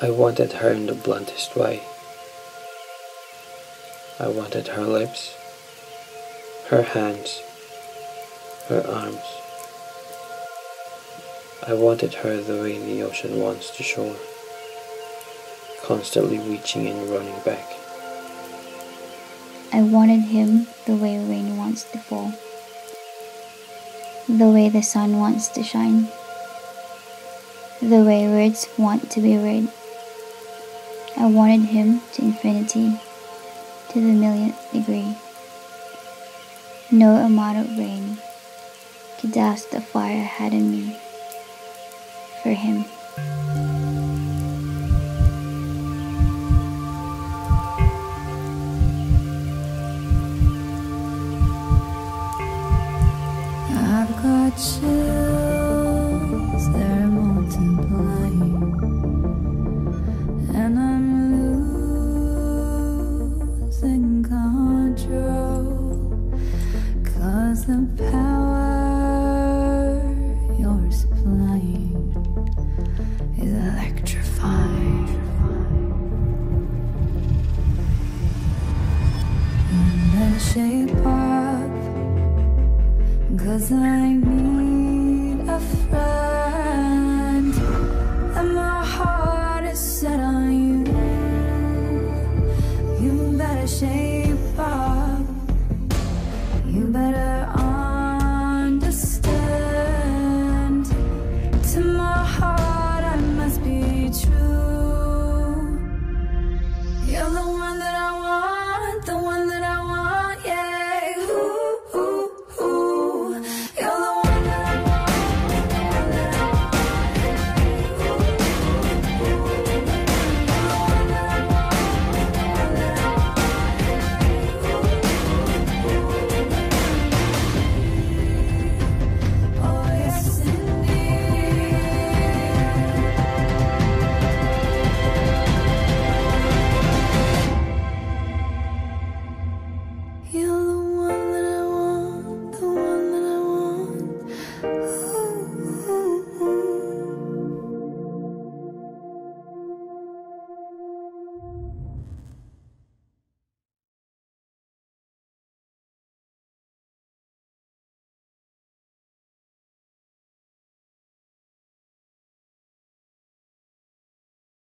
I wanted her in the bluntest way. I wanted her lips, her hands, her arms. I wanted her the way the ocean wants to shore, constantly reaching and running back. I wanted him the way rain wants to fall, the way the sun wants to shine, the way words want to be read. I wanted him to infinity, to the millionth degree. No amount of rain could douse the fire I had in me for him. I've got chills, shape up. Cause I need.